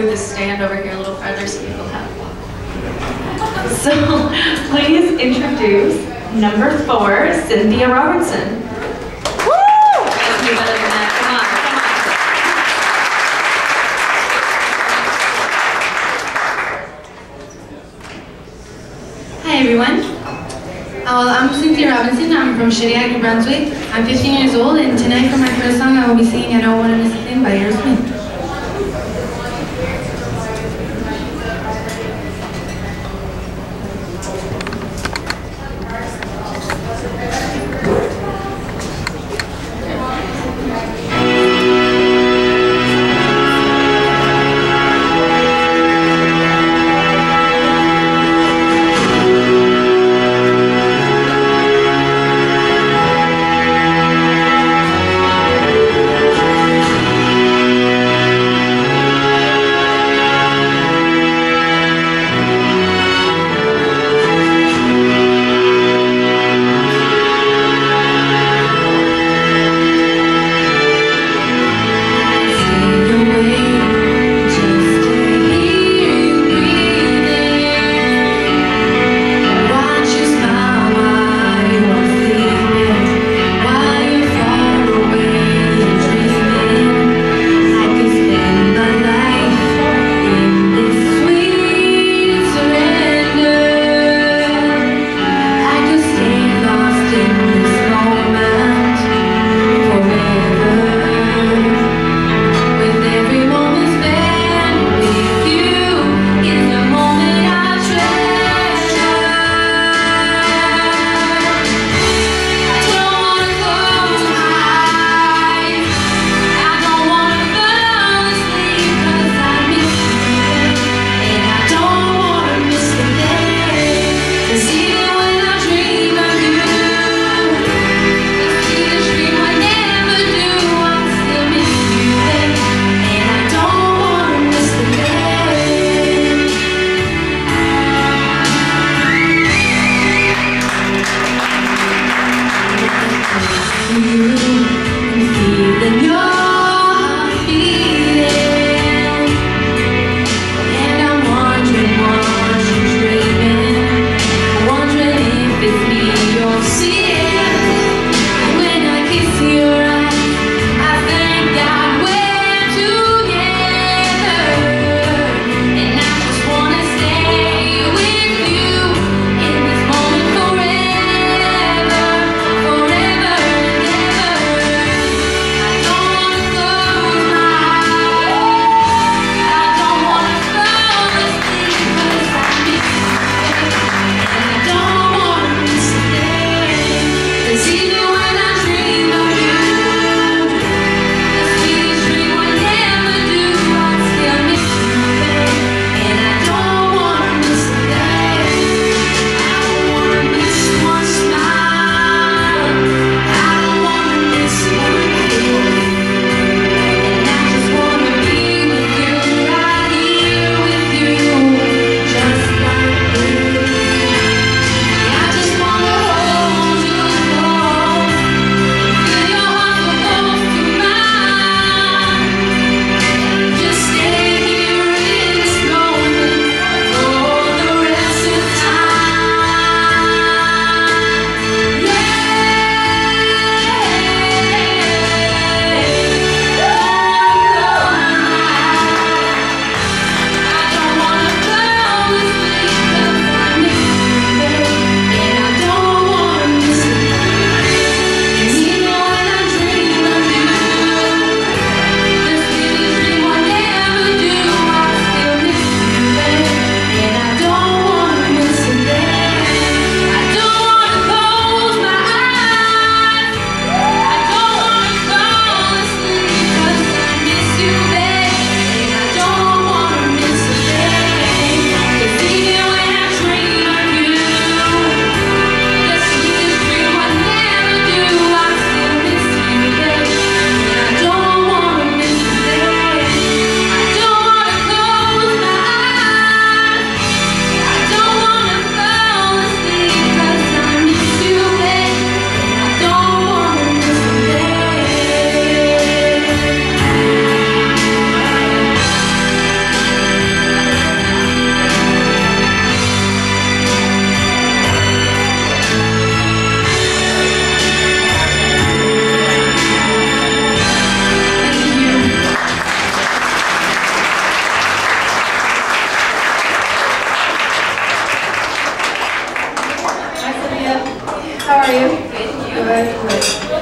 move the stand over here a little further so people have. a So please introduce number four, Cynthia Robertson. Hi everyone. Well, I'm Cynthia Robinson. I'm from Shediac, New Brunswick. I'm 15 years old, and tonight for my first song, I will be singing "I Don't Want to Miss a Thing" by Aerosmith.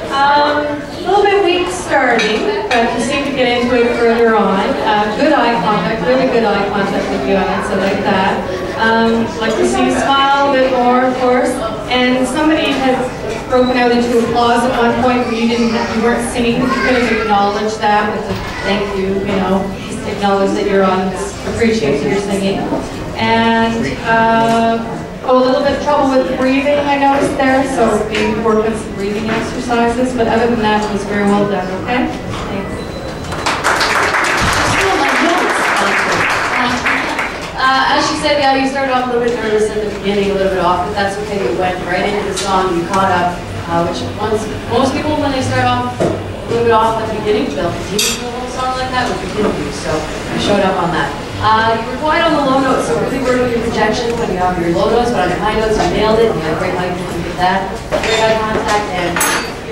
Um, a little bit weak starting, but you seem to get into it further on. Uh, good eye contact, really good eye contact with you, and so like that. Um, like to see you smile a bit more, of course. And somebody has broken out into applause at one point where you didn't, you weren't singing. You could have acknowledged that with a thank you, you know, just acknowledge that you're on, appreciate that you're singing. And uh, a little bit of trouble with breathing, I noticed there, so maybe work on some breathing exercises. But other than that, it was very well done. Okay. Thanks. Uh, as she said, yeah, you started off a little bit nervous in the beginning, a little bit off, but that's okay. You went right into the song, you caught up, uh, which once, most people, when they start off a little bit off at the beginning, continue the whole song like that, which we didn't do, so you showed up on that. Uh, you were quiet on the low notes, so really work with your projection when you have your low notes, but on your high notes, you nailed it, you had great eye contact with that, great eye contact, and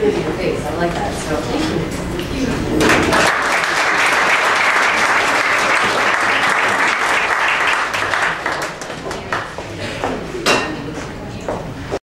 it in your face. I like that, so thank you. Thank you.